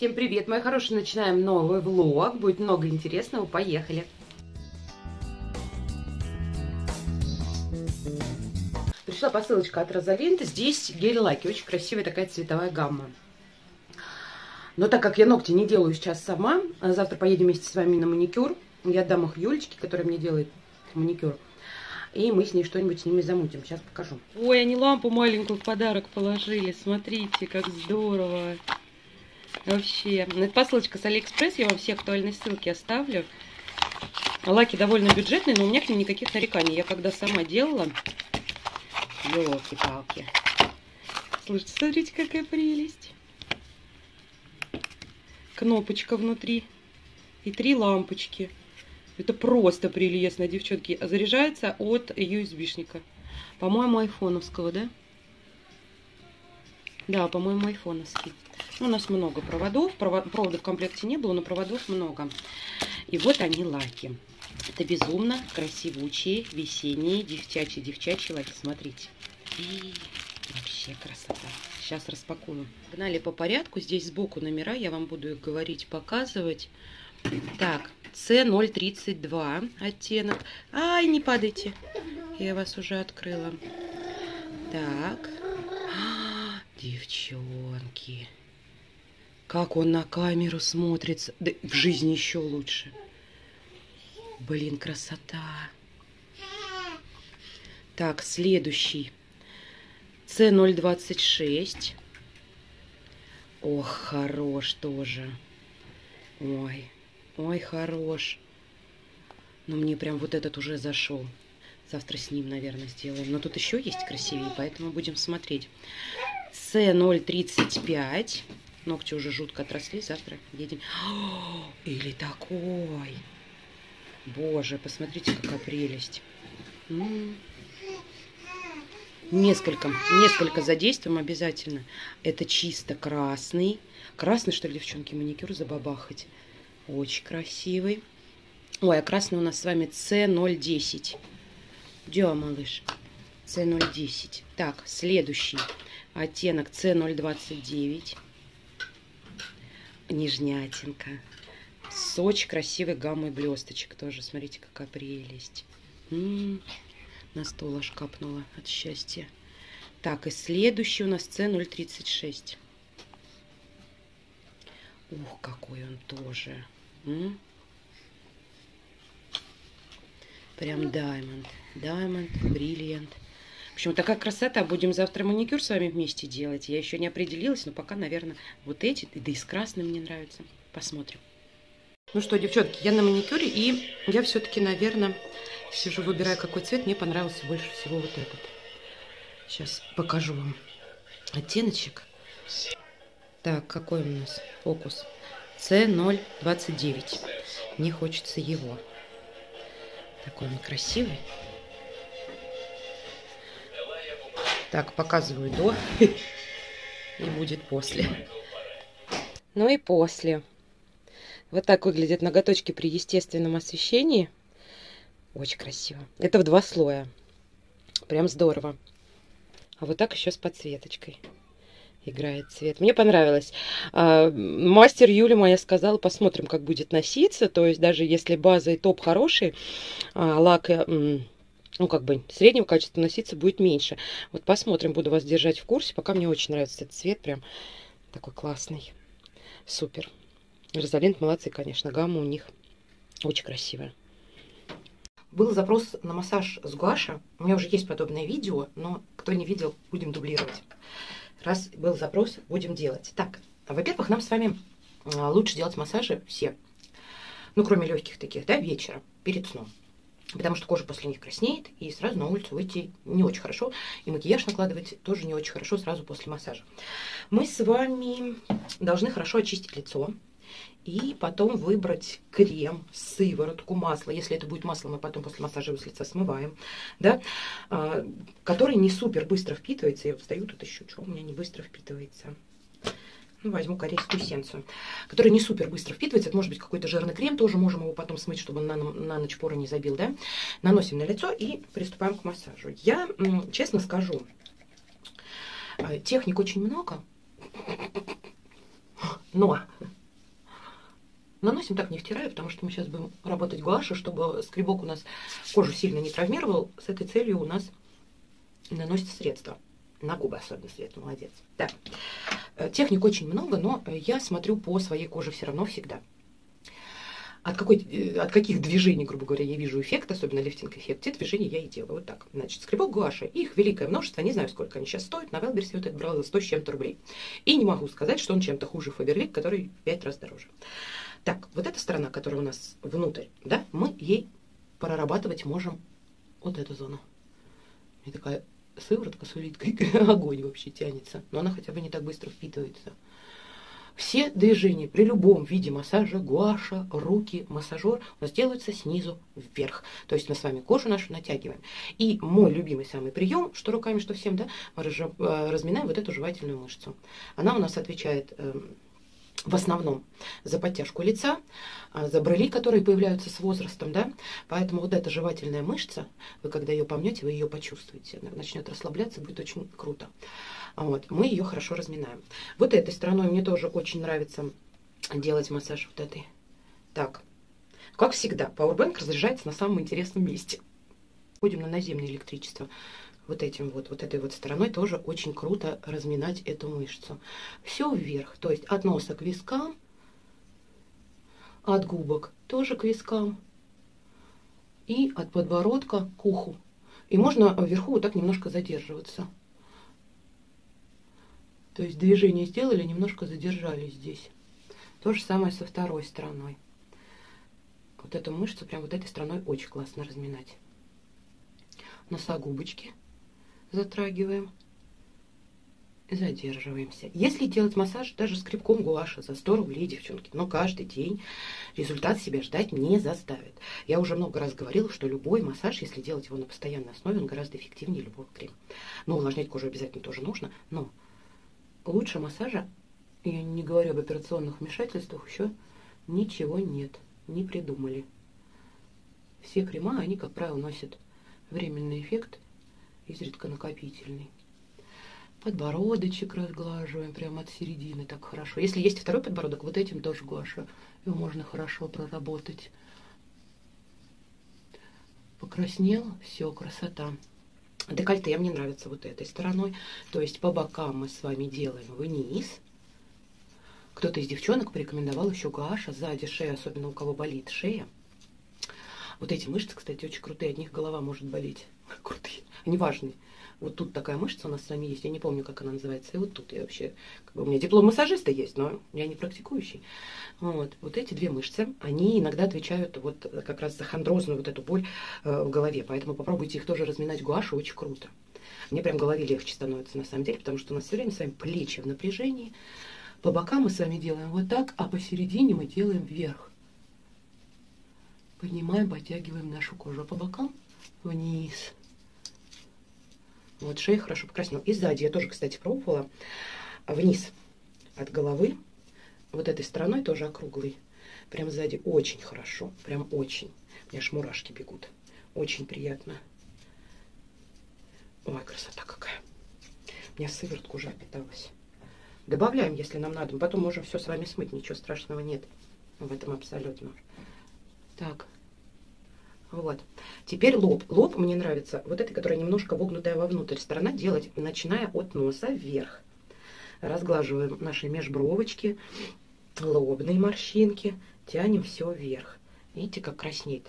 Всем привет, мои хорошие, начинаем новый влог, будет много интересного, поехали. Пришла посылочка от Розалинды, здесь гель-лаки, очень красивая такая цветовая гамма. Но так как я ногти не делаю сейчас сама, а завтра поедем вместе с вами на маникюр, я отдам их Юлечке, которая мне делает маникюр. И мы с ней что-нибудь с ними замутим. Сейчас покажу. Ой, они лампу маленькую в подарок положили. Смотрите, как здорово. Вообще. Ну, это посылочка с Алиэкспресс. Я вам все актуальные ссылки оставлю. Лаки довольно бюджетные, но у меня к ним никаких нареканий. Я когда сама делала... Елки-палки. Слушайте, смотрите, какая прелесть. Кнопочка внутри. И три лампочки. Это просто прелестно, девчонки. Заряжается от USB-шника. По-моему, айфоновского, да? Да, по-моему, айфоновский. У нас много проводов. Провода в комплекте не было, но проводов много. И вот они лаки. Это безумно красивучие, весенние, девчачьи-девчачьи лаки. Смотрите. И вообще красота. Сейчас распакую. Гнали по порядку. Здесь сбоку номера. Я вам буду их говорить, показывать. Так, С032 оттенок. Ай, не падайте. Я вас уже открыла. Так. А, девчонки. Как он на камеру смотрится. Да в жизни еще лучше. Блин, красота. Так, следующий. С026. Ох, хорош тоже. Ой, ой, хорош. Но мне прям вот этот уже зашел. Завтра с ним, наверное, сделаем. Но тут еще есть красивее, поэтому будем смотреть. С035. Ногти уже жутко отросли. Завтра едем. Или такой. Боже, посмотрите, какая прелесть. Несколько, несколько задействуем обязательно. Это чисто красный. Красный, что ли, девчонки, маникюр забабахать. Очень красивый. Ой, а красный у нас с вами С010. Где, малыш? С010. Так, следующий оттенок С029 нежнятинка. С очень красивой гаммой блесточек тоже. Смотрите, какая прелесть. М -м -м. На стол аж капнула от счастья. Так, и следующий у нас С036. Ух, какой он тоже. М? Прям даймонд. Даймонд, бриллиант общем, такая красота. Будем завтра маникюр с вами вместе делать. Я еще не определилась, но пока, наверное, вот эти, да и с красным мне нравится. Посмотрим. Ну что, девчонки, я на маникюре, и я все-таки, наверное, сижу, выбираю, какой цвет. Мне понравился больше всего вот этот. Сейчас покажу вам оттеночек. Так, какой у нас фокус? С029. Мне хочется его. Такой он красивый. Так, показываю до и будет после. Ну и после. Вот так выглядят ноготочки при естественном освещении. Очень красиво. Это в два слоя. Прям здорово. А вот так еще с подсветочкой играет цвет. Мне понравилось. А, мастер Юля моя сказала, посмотрим, как будет носиться. То есть даже если база и топ хороший, а, лак ну, как бы среднего качества носиться будет меньше. Вот посмотрим, буду вас держать в курсе. Пока мне очень нравится этот цвет, прям такой классный. Супер. Розалент молодцы, конечно, гамма у них очень красивая. Был запрос на массаж с гуаша. У меня уже есть подобное видео, но кто не видел, будем дублировать. Раз был запрос, будем делать. Так, во-первых, нам с вами а, лучше делать массажи все. Ну, кроме легких таких, да, вечером, перед сном потому что кожа после них краснеет, и сразу на улицу выйти не очень хорошо, и макияж накладывать тоже не очень хорошо сразу после массажа. Мы с вами должны хорошо очистить лицо, и потом выбрать крем, сыворотку, масло, если это будет масло, мы потом после массажа его с лица смываем, да, а, который не супер быстро впитывается, я вот стою тут еще, что у меня не быстро впитывается, ну, возьму корейскую эссенцию, которая не супер быстро впитывается. Это может быть какой-то жирный крем, тоже можем его потом смыть, чтобы он на, на ночь поры не забил, да. Наносим на лицо и приступаем к массажу. Я, честно скажу, э, техник очень много. Но наносим так не втирая, потому что мы сейчас будем работать гуашью, чтобы скребок у нас кожу сильно не травмировал. С этой целью у нас наносится средство. На губы особенно средство, молодец. Да. Э, техник очень много, но я смотрю по своей коже все равно всегда от, какой, э, от каких движений, грубо говоря, я вижу эффект, особенно лифтинг-эффект, те движения я и делаю. Вот так. Значит, скребок гуаши, их великое множество, не знаю, сколько они сейчас стоят. На Велберсе вот это брала за 100 с чем-то рублей. И не могу сказать, что он чем-то хуже Фаберлик, который в 5 раз дороже. Так, вот эта сторона, которая у нас внутрь, да, мы ей прорабатывать можем вот эту зону. И такая сыворотка с улиткой, огонь вообще тянется. Но она хотя бы не так быстро впитывается. Все движения при любом виде массажа, гуаша, руки, массажер у нас делаются снизу вверх. То есть мы с вами кожу нашу натягиваем. И мой любимый самый прием, что руками, что всем, да, мы э, разминаем вот эту жевательную мышцу. Она у нас отвечает эм, в основном за подтяжку лица, а, за брыли, которые появляются с возрастом, да, поэтому вот эта жевательная мышца, вы когда ее помнете, вы ее почувствуете, она начнет расслабляться, будет очень круто. Вот, мы ее хорошо разминаем. Вот этой стороной мне тоже очень нравится делать массаж вот этой. Так, как всегда, Powerbank разряжается на самом интересном месте. Ходим на наземное электричество. Вот этим вот, вот этой вот стороной тоже очень круто разминать эту мышцу. Все вверх, то есть от носа к вискам, от губок тоже к вискам и от подбородка к уху. И можно вверху вот так немножко задерживаться. То есть движение сделали, немножко задержались здесь. То же самое со второй стороной. Вот эту мышцу прям вот этой стороной очень классно разминать. Носогубочки затрагиваем. Задерживаемся. Если делать массаж даже скребком гуаша за 100 рублей, девчонки, но каждый день результат себя ждать не заставит. Я уже много раз говорила, что любой массаж, если делать его на постоянной основе, он гораздо эффективнее любого крема. Но увлажнять кожу обязательно тоже нужно, но лучше массажа, я не говорю об операционных вмешательствах, еще ничего нет, не придумали. Все крема, они, как правило, носят временный эффект, изредка накопительный. Подбородочек разглаживаем прямо от середины, так хорошо. Если есть второй подбородок, вот этим тоже глажу. Его можно хорошо проработать. Покраснел, все, красота. Декольте мне нравится вот этой стороной. То есть по бокам мы с вами делаем вниз. Кто-то из девчонок порекомендовал еще гуаша сзади шея, особенно у кого болит шея. Вот эти мышцы, кстати, очень крутые, от них голова может болеть. Крутые, они важные. Вот тут такая мышца у нас с вами есть, я не помню, как она называется. И вот тут я вообще, как бы у меня диплом массажиста есть, но я не практикующий. Вот, вот эти две мышцы, они иногда отвечают вот как раз за хондрозную вот эту боль э, в голове. Поэтому попробуйте их тоже разминать гуашу, очень круто. Мне прям голове легче становится на самом деле, потому что у нас все время с вами плечи в напряжении. По бокам мы с вами делаем вот так, а посередине мы делаем вверх. Поднимаем, подтягиваем нашу кожу. По бокам вниз. Вот шея хорошо покраснела. И сзади я тоже, кстати, пробовала. Вниз от головы. Вот этой стороной тоже округлый. Прям сзади очень хорошо. Прям очень. У меня аж мурашки бегут. Очень приятно. Ой, красота какая. У меня сыворотка уже опиталась. Добавляем, если нам надо. Потом можем все с вами смыть. Ничего страшного нет в этом абсолютно. Так, вот. Теперь лоб. Лоб мне нравится вот эта, которая немножко вогнутая вовнутрь сторона, делать, начиная от носа вверх. Разглаживаем наши межбровочки, лобные морщинки, тянем все вверх. Видите, как краснеет.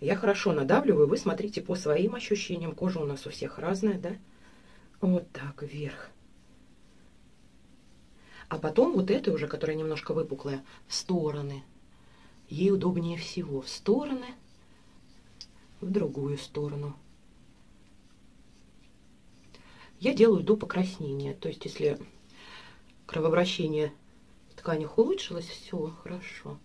Я хорошо надавливаю, вы смотрите по своим ощущениям. Кожа у нас у всех разная, да? Вот так, вверх. А потом вот эта уже, которая немножко выпуклая, в стороны. Ей удобнее всего в стороны – в другую сторону. Я делаю до покраснения. То есть, если кровообращение в тканях улучшилось, все хорошо.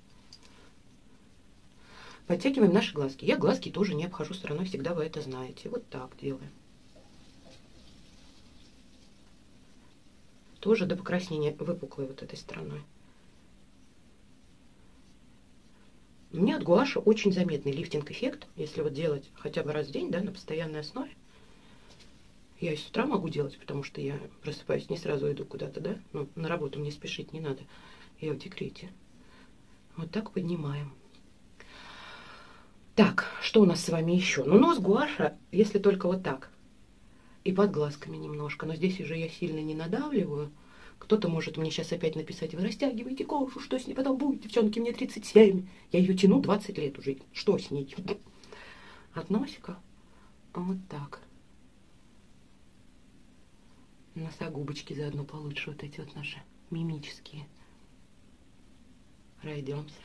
Подтягиваем наши глазки. Я глазки тоже не обхожу стороной, всегда вы это знаете. Вот так делаем. Тоже до покраснения выпуклой вот этой стороной. У меня от гуаша очень заметный лифтинг-эффект, если вот делать хотя бы раз в день, да, на постоянной основе. Я и с утра могу делать, потому что я просыпаюсь, не сразу иду куда-то, да, ну, на работу мне спешить не надо. Я в декрете. Вот так поднимаем. Так, что у нас с вами еще? Ну, нос гуаша, если только вот так. И под глазками немножко. Но здесь уже я сильно не надавливаю. Кто-то может мне сейчас опять написать, вы растягиваете кожу, что с ней потом будет, девчонки, мне 37. Я ее тяну 20 лет уже. Что с ней? От носика вот так. Носогубочки заодно получше, вот эти вот наши мимические. Пройдемся.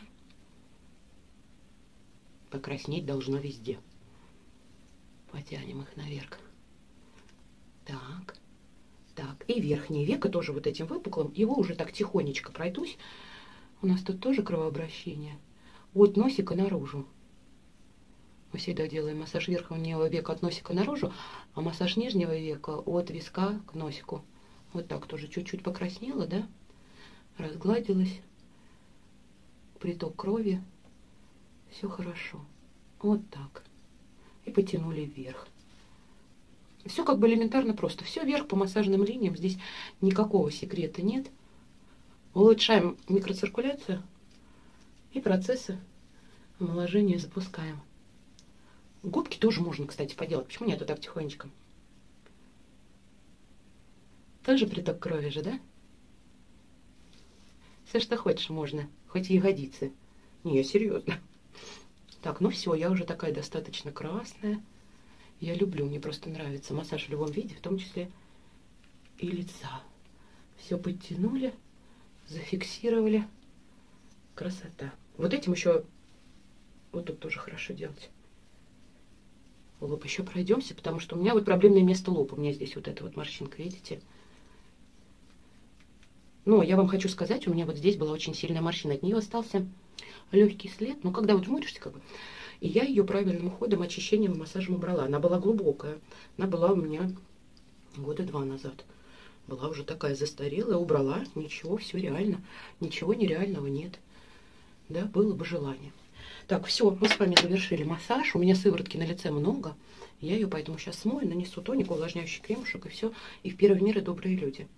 Покраснеть должно везде. Потянем их наверх. Так. Так, и верхнее веко тоже вот этим выпуклым. Его уже так тихонечко пройдусь. У нас тут тоже кровообращение. Вот носика наружу. Мы всегда делаем массаж верхнего века от носика наружу, а массаж нижнего века от виска к носику. Вот так тоже чуть-чуть покраснело, да? Разгладилось. Приток крови. Все хорошо. Вот так. И потянули вверх. Все как бы элементарно просто. Все вверх по массажным линиям. Здесь никакого секрета нет. Улучшаем микроциркуляцию и процессы омоложения запускаем. Губки тоже можно, кстати, поделать. Почему нет, вот так тихонечко? Тоже приток крови же, да? Все, что хочешь, можно. Хоть ягодицы. Не, серьезно. Так, ну все, я уже такая достаточно красная. Я люблю, мне просто нравится массаж в любом виде, в том числе и лица. Все подтянули, зафиксировали. Красота. Вот этим еще вот тут тоже хорошо делать лоб еще пройдемся, потому что у меня вот проблемное место лоб. У меня здесь вот эта вот морщинка, видите? Но я вам хочу сказать, у меня вот здесь была очень сильная морщина. От нее остался легкий след. Но когда вот жмуришься, как бы, и я ее правильным ходом, очищением, массажем убрала. Она была глубокая. Она была у меня года два назад. Была уже такая застарелая, убрала. Ничего, все реально. Ничего нереального нет. Да, было бы желание. Так, все, мы с вами завершили массаж. У меня сыворотки на лице много. Я ее поэтому сейчас смою, нанесу тоник, увлажняющий кремушек и все. И в первый мир и добрые люди.